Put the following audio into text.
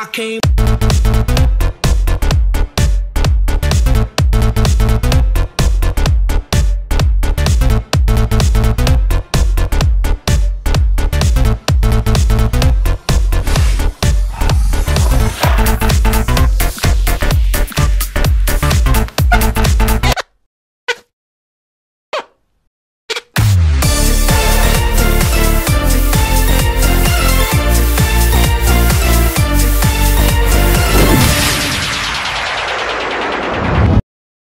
I came.